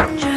Raindrops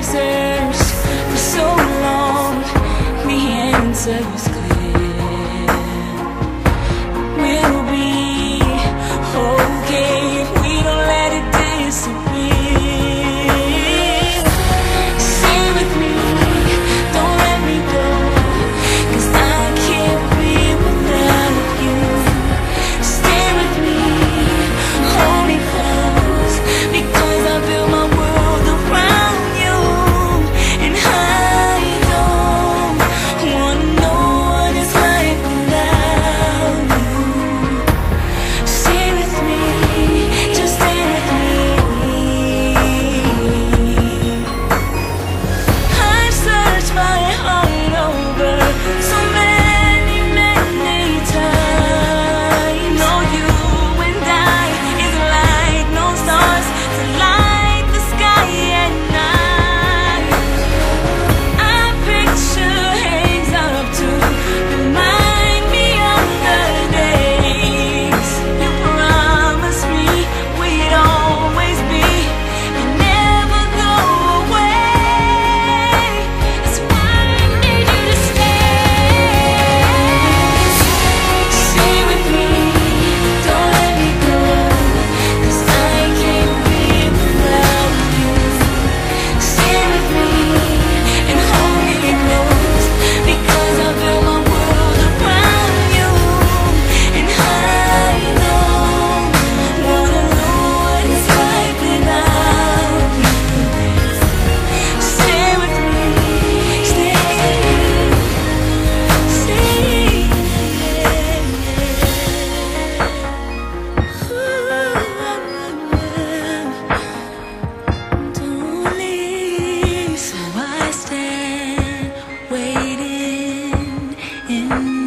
chasers for so long. The answers. Thank you.